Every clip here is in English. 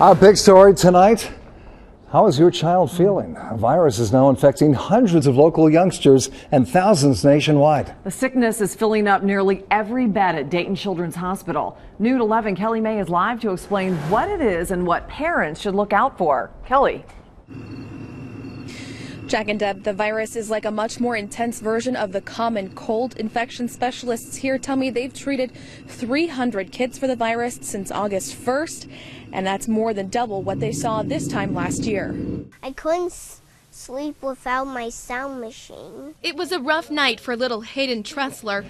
Our big story tonight. How is your child feeling? A virus is now infecting hundreds of local youngsters and thousands nationwide. The sickness is filling up nearly every bed at Dayton Children's Hospital. New at 11, Kelly May is live to explain what it is and what parents should look out for. Kelly. Jack and Deb, the virus is like a much more intense version of the common cold. Infection specialists here tell me they've treated 300 kids for the virus since August 1st, and that's more than double what they saw this time last year. I couldn't sleep without my sound machine. It was a rough night for little Hayden Tresslar.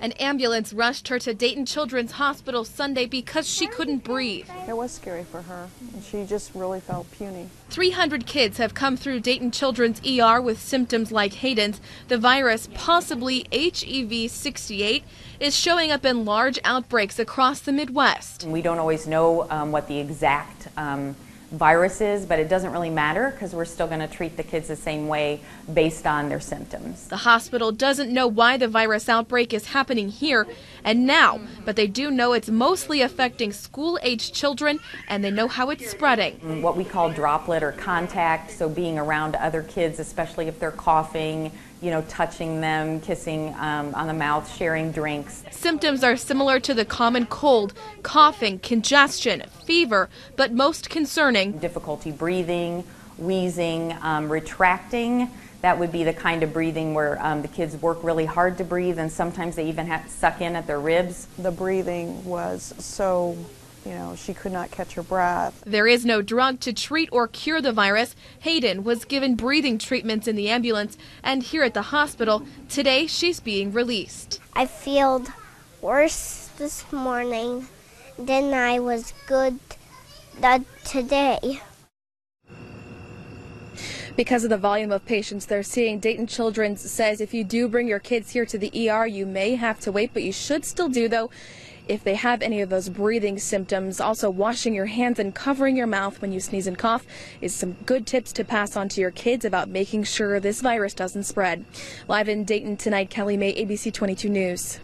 An ambulance rushed her to Dayton Children's Hospital Sunday because she couldn't breathe. It was scary for her. and She just really felt puny. 300 kids have come through Dayton Children's ER with symptoms like Hayden's. The virus, possibly HEV 68, is showing up in large outbreaks across the Midwest. We don't always know um, what the exact um, viruses, but it doesn't really matter because we're still going to treat the kids the same way based on their symptoms. The hospital doesn't know why the virus outbreak is happening here and now, but they do know it's mostly affecting school aged children and they know how it's spreading. What we call droplet or contact, so being around other kids, especially if they're coughing, you know, touching them, kissing um, on the mouth, sharing drinks. Symptoms are similar to the common cold, coughing, congestion, fever, but most concerning difficulty breathing, wheezing, um, retracting. That would be the kind of breathing where um, the kids work really hard to breathe, and sometimes they even have to suck in at their ribs. The breathing was so you know, she could not catch her breath. There is no drug to treat or cure the virus. Hayden was given breathing treatments in the ambulance and here at the hospital. Today, she's being released. I feel worse this morning than I was good today. Because of the volume of patients they're seeing, Dayton Children's says if you do bring your kids here to the ER, you may have to wait, but you should still do, though if they have any of those breathing symptoms. Also, washing your hands and covering your mouth when you sneeze and cough is some good tips to pass on to your kids about making sure this virus doesn't spread. Live in Dayton tonight, Kelly May, ABC 22 News.